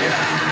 Yeah!